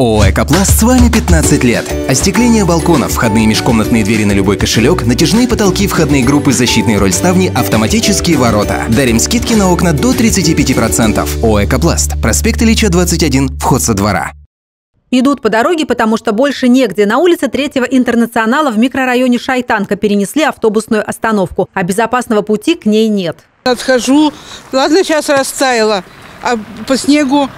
ООО «Экопласт» с вами 15 лет. Остекление балконов, входные межкомнатные двери на любой кошелек, натяжные потолки, входные группы, защитные роль ставни, автоматические ворота. Дарим скидки на окна до 35%. ООО «Экопласт». Проспект Ильича, 21, вход со двора. Идут по дороге, потому что больше негде. На улице Третьего интернационала в микрорайоне Шайтанка перенесли автобусную остановку, а безопасного пути к ней нет. Отхожу, ладно, сейчас растаяло, а по снегу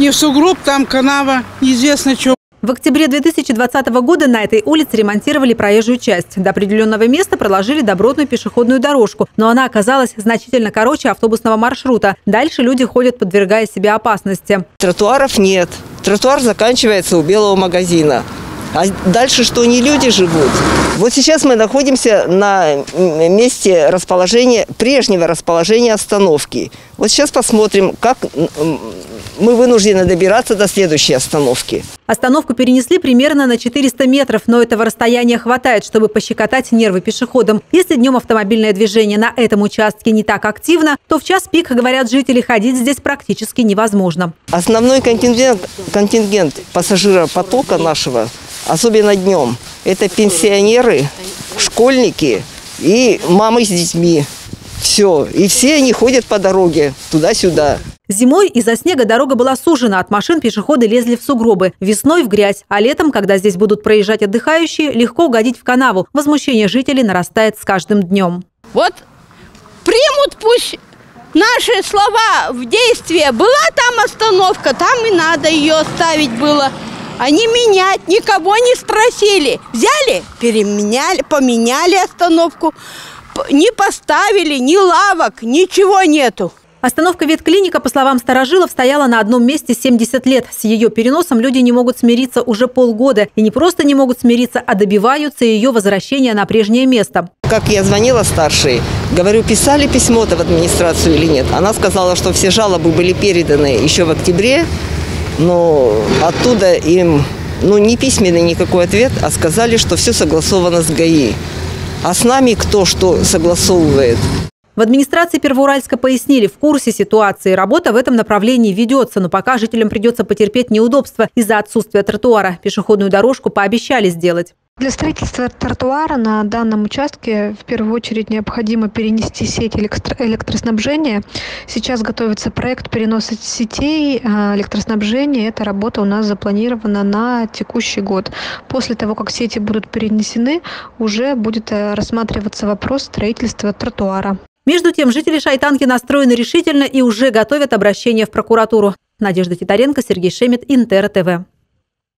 не в сугроб, там канава, неизвестно что. В октябре 2020 года на этой улице ремонтировали проезжую часть. До определенного места проложили добротную пешеходную дорожку, но она оказалась значительно короче автобусного маршрута. Дальше люди ходят, подвергая себя опасности. Тротуаров нет. Тротуар заканчивается у белого магазина. А дальше что, не люди живут? Вот сейчас мы находимся на месте расположения, прежнего расположения остановки. Вот сейчас посмотрим, как мы вынуждены добираться до следующей остановки. Остановку перенесли примерно на 400 метров, но этого расстояния хватает, чтобы пощекотать нервы пешеходам. Если днем автомобильное движение на этом участке не так активно, то в час пик, говорят жители, ходить здесь практически невозможно. Основной контингент, контингент пассажиропотока нашего, особенно днем, это пенсионеры, школьники и мамы с детьми. Все. И все они ходят по дороге туда-сюда. Зимой из-за снега дорога была сужена, от машин пешеходы лезли в сугробы, весной в грязь, а летом, когда здесь будут проезжать отдыхающие, легко угодить в канаву. Возмущение жителей нарастает с каждым днем. Вот примут пусть наши слова в действие. Была там остановка, там и надо ее ставить было. Они менять, никого не спросили. Взяли, переменяли, поменяли остановку. Не поставили ни лавок, ничего нету. Остановка ветклиника, по словам старожилов, стояла на одном месте 70 лет. С ее переносом люди не могут смириться уже полгода. И не просто не могут смириться, а добиваются ее возвращения на прежнее место. Как я звонила старшей, говорю, писали письмо-то в администрацию или нет. Она сказала, что все жалобы были переданы еще в октябре, но оттуда им ну, не письменный никакой ответ, а сказали, что все согласовано с ГАИ. А с нами кто что согласовывает? В администрации Первоуральска пояснили, в курсе ситуации. Работа в этом направлении ведется, но пока жителям придется потерпеть неудобства из-за отсутствия тротуара. Пешеходную дорожку пообещали сделать. Для строительства тротуара на данном участке в первую очередь необходимо перенести сеть электро электроснабжения. Сейчас готовится проект переноса сетей а, электроснабжения. Эта работа у нас запланирована на текущий год. После того, как сети будут перенесены, уже будет э, рассматриваться вопрос строительства тротуара. Между тем, жители Шайтанки настроены решительно и уже готовят обращение в прокуратуру. Надежда Титаренко, Сергей Шемет, Интер ТВ.